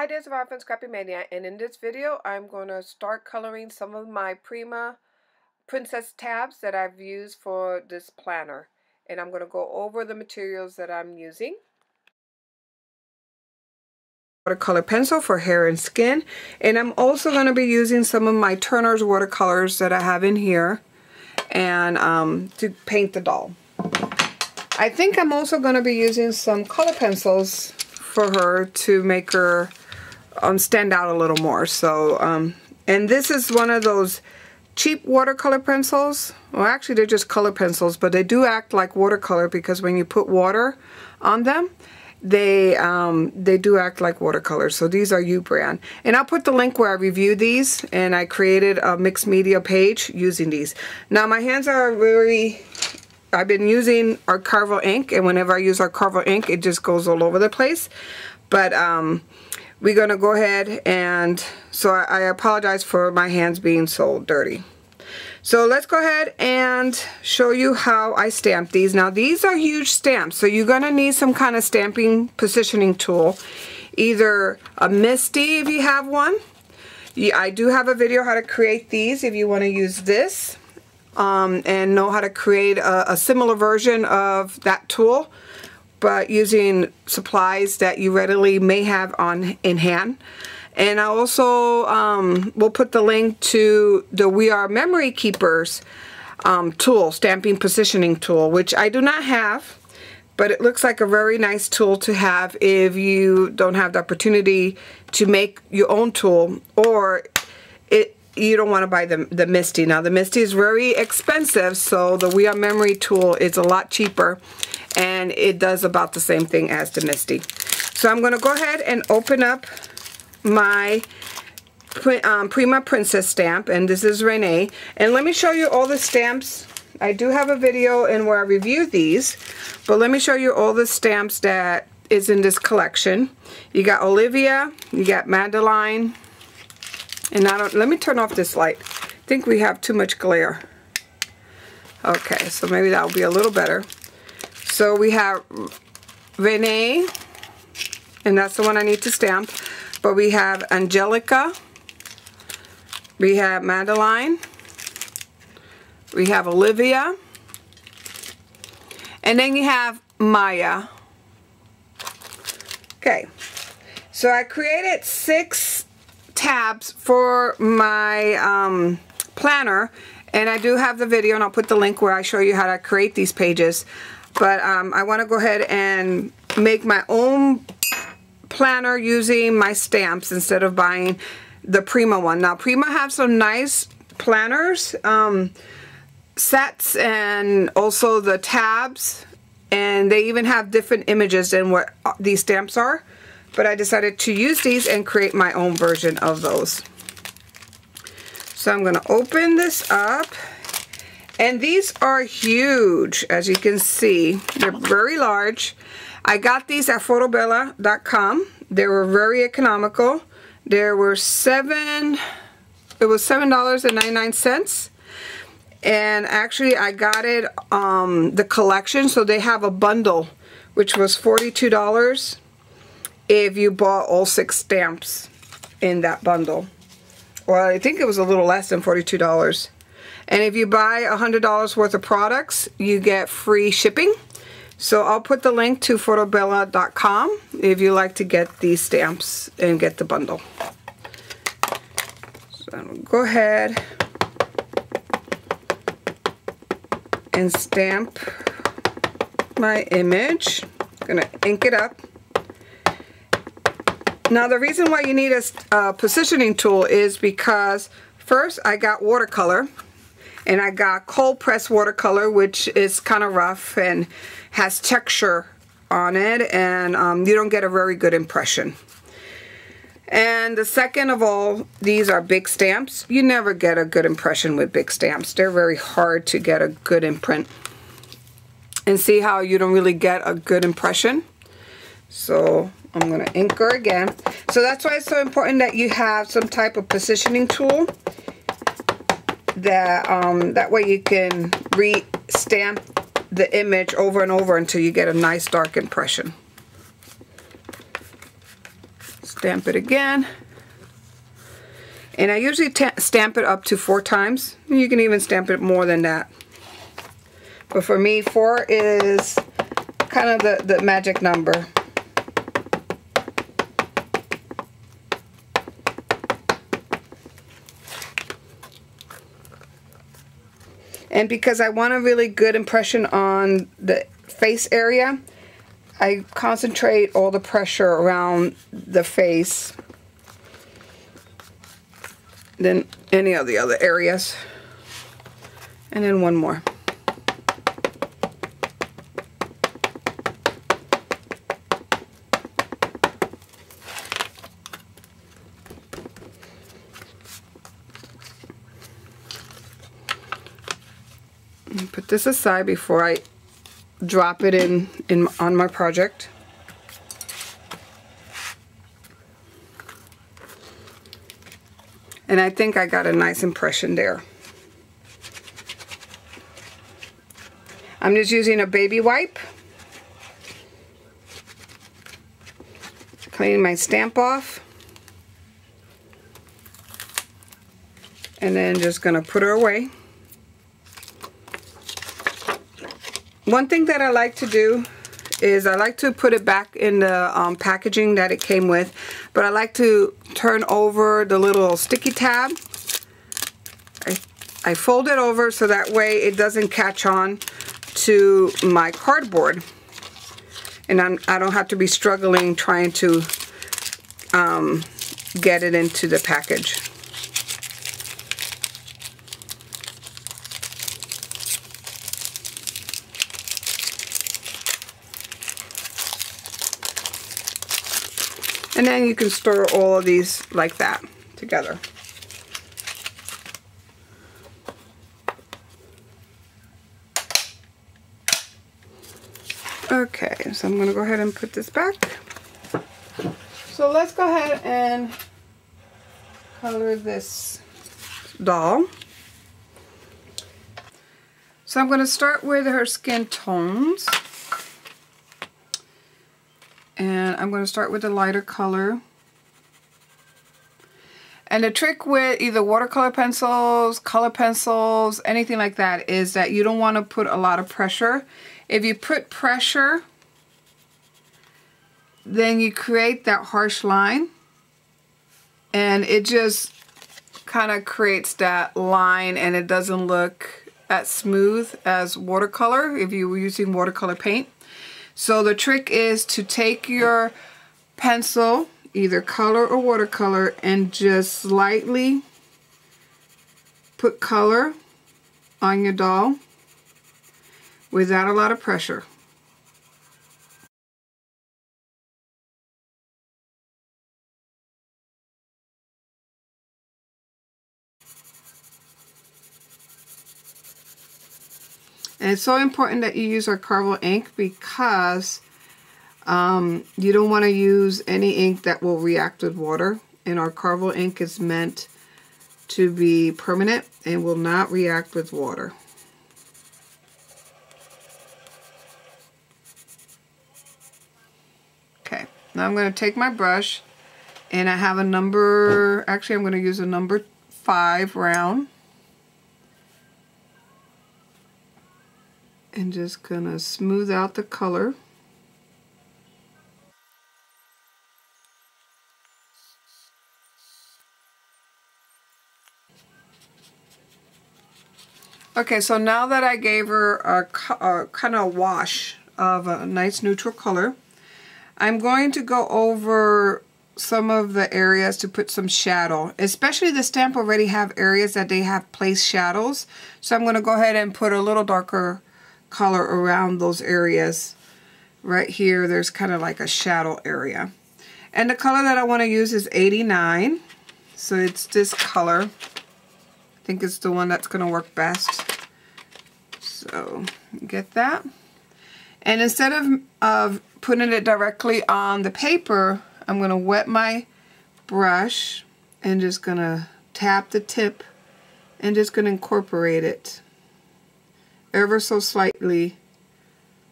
Hi, this is Robin Scrappy Mania, and in this video, I'm going to start coloring some of my Prima Princess tabs that I've used for this planner. And I'm going to go over the materials that I'm using. Watercolor pencil for hair and skin. And I'm also going to be using some of my Turner's watercolors that I have in here and um, to paint the doll. I think I'm also going to be using some color pencils for her to make her um, stand out a little more. So, um, and this is one of those cheap watercolor pencils. Well, actually, they're just color pencils, but they do act like watercolor because when you put water on them, they um, they do act like watercolors. So these are U brand. And I'll put the link where I review these and I created a mixed media page using these. Now my hands are very, I've been using Archival ink and whenever I use Archival ink it just goes all over the place. But um, we're going to go ahead and, so I, I apologize for my hands being so dirty. So let's go ahead and show you how I stamp these. Now these are huge stamps, so you're to need some kind of stamping positioning tool. Either a MISTI if you have one. I do have a video how to create these if you want to use this um, and know how to create a, a similar version of that tool but using supplies that you readily may have on in hand. And I also um, will put the link to the We R Memory Keepers um, tool, stamping positioning tool, which I do not have, but it looks like a very nice tool to have if you don't have the opportunity to make your own tool or it you don't want to buy the, the MISTI. Now the MISTI is very expensive, so the We R Memory tool is a lot cheaper and it does about the same thing as the MISTI. So I'm going to go ahead and open up my um, Prima Princess stamp, and this is Renee. And let me show you all the stamps. I do have a video in where I review these, but let me show you all the stamps that is in this collection. You got Olivia, you got Madeline, and I don't, let me turn off this light. I think we have too much glare. Okay, so maybe that'll be a little better. So we have Renee, and that's the one I need to stamp. But we have Angelica, we have Madeline, we have Olivia, and then you have Maia. Okay, so I created six tabs for my um, planner, and I do have the video, and I'll put the link where I show you how to create these pages. But um, I want to go ahead and make my own planner using my stamps instead of buying the Prima one. Now Prima have some nice planners, um, sets, and also the tabs. And they even have different images than what uh, these stamps are. But I decided to use these and create my own version of those. So I'm going to open this up and these are huge, as you can see. They're very large. I got these at fotobella.com. They were very economical. There were seven, it was $7.99. And actually I got it, um, the collection, so they have a bundle, which was $42 if you bought all six stamps in that bundle. Well, I think it was a little less than $42. And if you buy $100 worth of products, you get free shipping. So I'll put the link to fotobella.com if you like to get these stamps and get the bundle. So I'm go ahead and stamp my image. I'm gonna ink it up. Now the reason why you need a uh, positioning tool is because first I got watercolor and I got cold press watercolor, which is kind of rough and has texture on it, and um, you don't get a very good impression. And the second of all, these are big stamps. You never get a good impression with big stamps. They're very hard to get a good imprint. And see how you don't really get a good impression? So I'm going to ink her again. So that's why it's so important that you have some type of positioning tool that um, that way you can re-stamp the image over and over until you get a nice dark impression. Stamp it again. And I usually stamp it up to four times. You can even stamp it more than that. But for me, four is kind of the, the magic number. And because I want a really good impression on the face area, I concentrate all the pressure around the face than any of the other areas. And then one more. Put this aside before I drop it in, in on my project. And I think I got a nice impression there. I'm just using a baby wipe. Cleaning my stamp off. And then just to put her away. One thing that I like to do is I like to put it back in the um, packaging that it came with. But I like to turn over the little sticky tab. I, I fold it over so that way it doesn't catch on to my cardboard. And I'm, I don't have to be struggling trying to um, get it into the package. And then you can stir all of these like that together. Okay, so I'm going to go ahead and put this back. So let's go ahead and color this doll. So I'm going to start with her skin tones. And I'm going to start with the lighter color. And the trick with either watercolor pencils, color pencils, anything like that is that you don't want to put a lot of pressure. If you put pressure, then you create that harsh line and it just kind of creates that line and it doesn't look as smooth as watercolor if you were using watercolor paint. So the trick is to take your pencil, either color or watercolor, and just slightly put color on your doll without a lot of pressure. And it's so important that you use Archival ink because um, you don't want to use any ink that will react with water. And Archival ink is meant to be permanent and will not react with water. Okay, now I'm going to take my brush and I have a number, actually I'm going to use a number 5 round. And just gonna smooth out the color. Okay, so now that I gave her a, a kind of wash of a nice neutral color, I'm going to go over some of the areas to put some shadow. Especially the stamp already have areas that they have placed shadows. So I'm going to go ahead and put a little darker color around those areas. Right here, there's kind of like a shadow area. And the color that I want to use is 89. So it's this color. I think it's the one that's going to work best. So get that. And instead of, of putting it directly on the paper, I'm going to wet my brush and just going to tap the tip and just going to incorporate it ever so slightly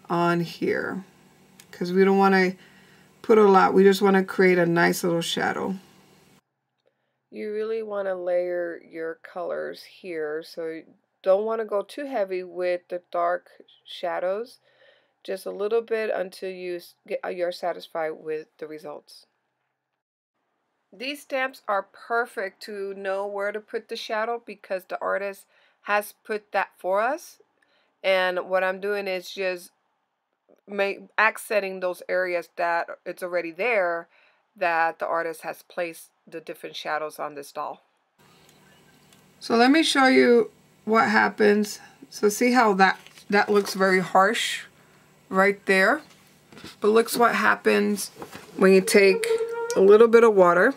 on here because we don't want to put a lot. We just want to create a nice little shadow. You really want to layer your colors here. So don't want to go too heavy with the dark shadows. Just a little bit until you get, uh, you're satisfied with the results. These stamps are perfect to know where to put the shadow because the artist has put that for us. And what I'm doing is just make accenting those areas that it's already there that the artist has placed the different shadows on this doll. So let me show you what happens. So see how that, that looks very harsh right there. But looks what happens when you take a little bit of water,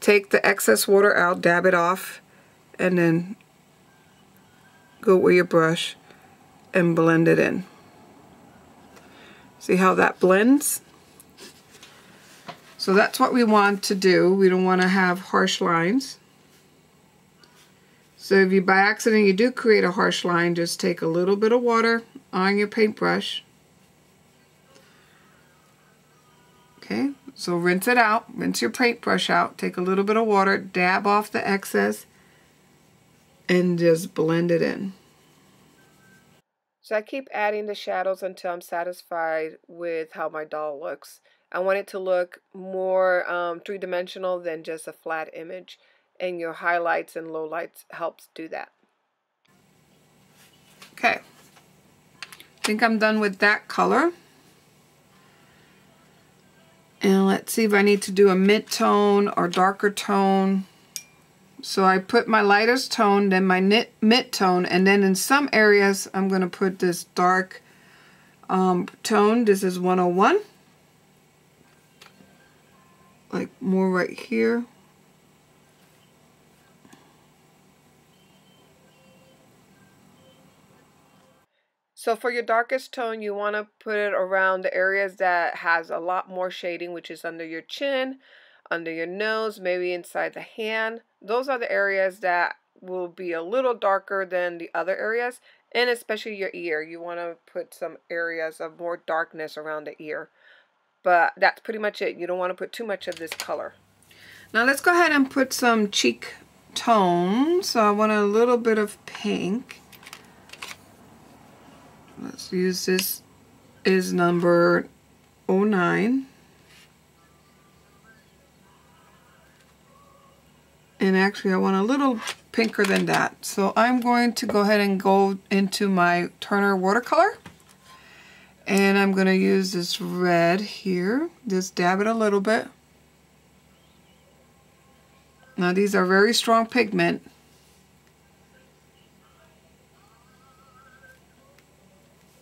take the excess water out, dab it off, and then go with your brush and blend it in. See how that blends? So that's what we want to do. We don't want to have harsh lines. So if you by accident you do create a harsh line, just take a little bit of water on your paintbrush. Okay, so rinse it out, rinse your paintbrush out, take a little bit of water, dab off the excess, and just blend it in. So I keep adding the shadows until I'm satisfied with how my doll looks. I want it to look more um, three-dimensional than just a flat image. And your highlights and lowlights helps do that. Okay. I think I'm done with that color. And let's see if I need to do a mid tone or darker tone. So I put my lightest tone, then my knit mid tone, and then in some areas I'm going to put this dark um, tone. This is 101. Like more right here. So for your darkest tone, you want to put it around the areas that has a lot more shading, which is under your chin, under your nose, maybe inside the hand. Those are the areas that will be a little darker than the other areas, and especially your ear. You want to put some areas of more darkness around the ear. But that's pretty much it. You don't want to put too much of this color. Now let's go ahead and put some cheek tones. So I want a little bit of pink. Let's use this is number 09. And actually I want a little pinker than that. So I'm going to go ahead and go into my Turner watercolor. And I'm going to use this red here. Just dab it a little bit. Now these are very strong pigment.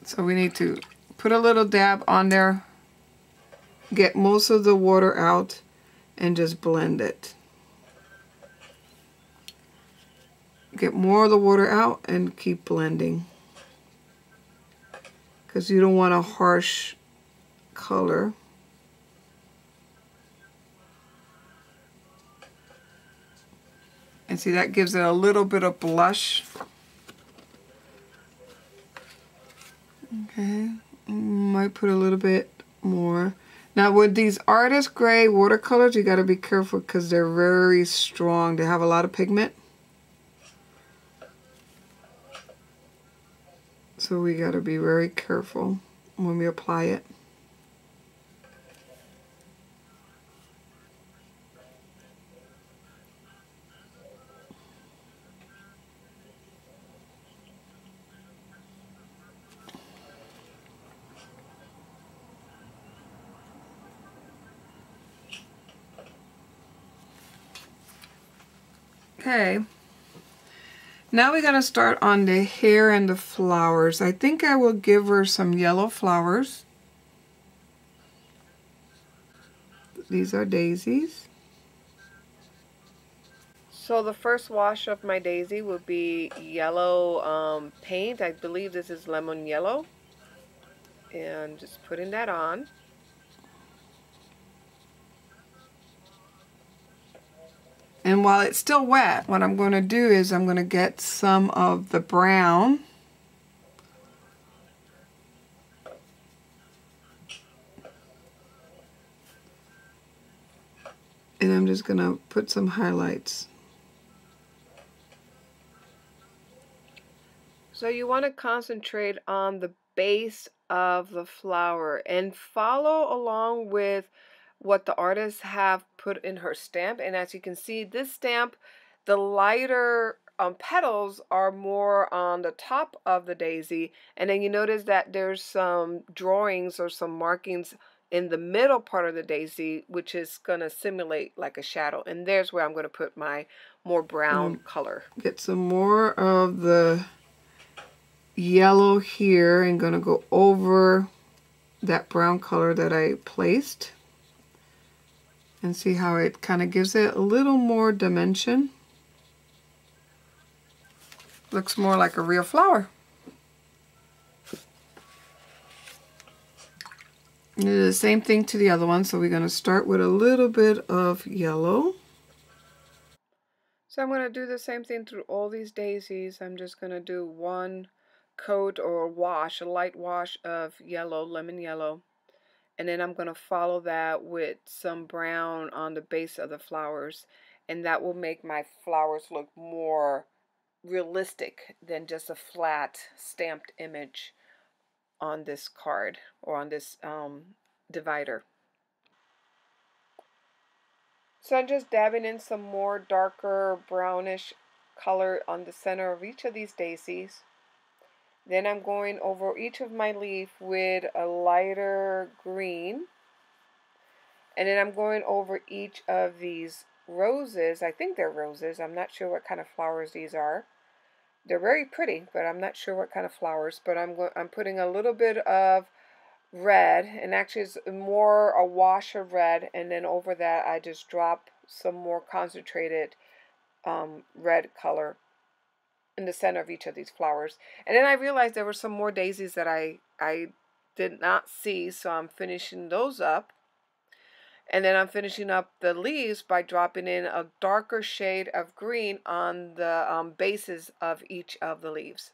So we need to put a little dab on there, get most of the water out, and just blend it. Get more of the water out and keep blending. Because you don't want a harsh color. And see, that gives it a little bit of blush. Okay, might put a little bit more. Now with these artist gray watercolors, you got to be careful because they're very strong. They have a lot of pigment. So we got to be very careful when we apply it. Okay. Now we're going to start on the hair and the flowers. I think I will give her some yellow flowers. These are daisies. So the first wash of my daisy will be yellow um, paint. I believe this is lemon yellow. And just putting that on. And while it's still wet, what I'm going to do is I'm going to get some of the brown. And I'm just going to put some highlights. So you want to concentrate on the base of the flower and follow along with what the artist have put in her stamp. And as you can see, this stamp, the lighter um, petals are more on the top of the daisy. And then you notice that there's some drawings or some markings in the middle part of the daisy, which is going to simulate like a shadow. And there's where I'm going to put my more brown mm. color. Get some more of the yellow here and going to go over that brown color that I placed and see how it kind of gives it a little more dimension. Looks more like a real flower. Do the same thing to the other one. So we're going to start with a little bit of yellow. So I'm going to do the same thing through all these daisies. I'm just going to do one coat or wash, a light wash of yellow, lemon yellow. And then I'm going to follow that with some brown on the base of the flowers. And that will make my flowers look more realistic than just a flat stamped image on this card or on this um, divider. So I'm just dabbing in some more darker brownish color on the center of each of these daisies. Then I'm going over each of my leaf with a lighter green. And then I'm going over each of these roses. I think they're roses. I'm not sure what kind of flowers these are. They're very pretty, but I'm not sure what kind of flowers. But I'm. I'm putting a little bit of red, and actually it's more a wash of red, and then over that I just drop some more concentrated um, red color in the center of each of these flowers. And then I realized there were some more daisies that I, I did not see, so I'm finishing those up. And then I'm finishing up the leaves by dropping in a darker shade of green on the um, bases of each of the leaves.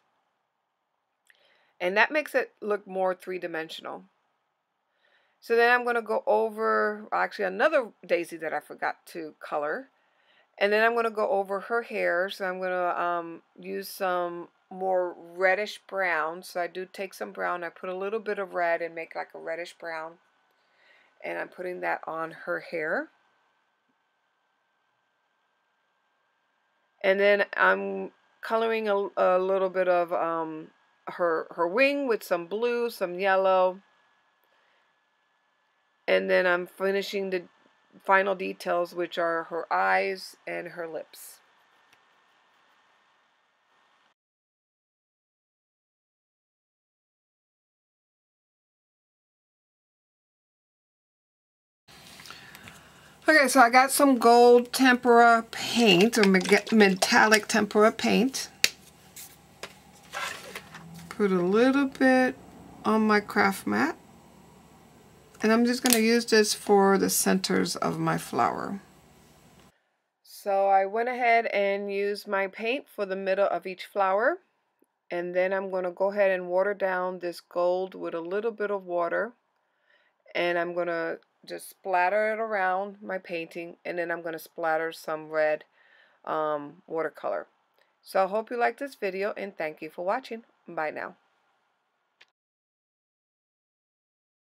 And that makes it look more three-dimensional. So then I'm going to go over, actually another daisy that I forgot to color. And then I'm going to go over her hair. So I'm going to um, use some more reddish brown. So I do take some brown. I put a little bit of red and make like a reddish brown. And I'm putting that on her hair. And then I'm coloring a, a little bit of um, her, her wing with some blue, some yellow. And then I'm finishing the final details, which are her eyes and her lips. Okay, so I got some gold tempera paint, or metallic tempera paint. Put a little bit on my craft mat. And I'm just going to use this for the centers of my flower. So I went ahead and used my paint for the middle of each flower. And then I'm going to go ahead and water down this gold with a little bit of water. And I'm going to just splatter it around my painting. And then I'm going to splatter some red um, watercolor. So I hope you liked this video and thank you for watching. Bye now.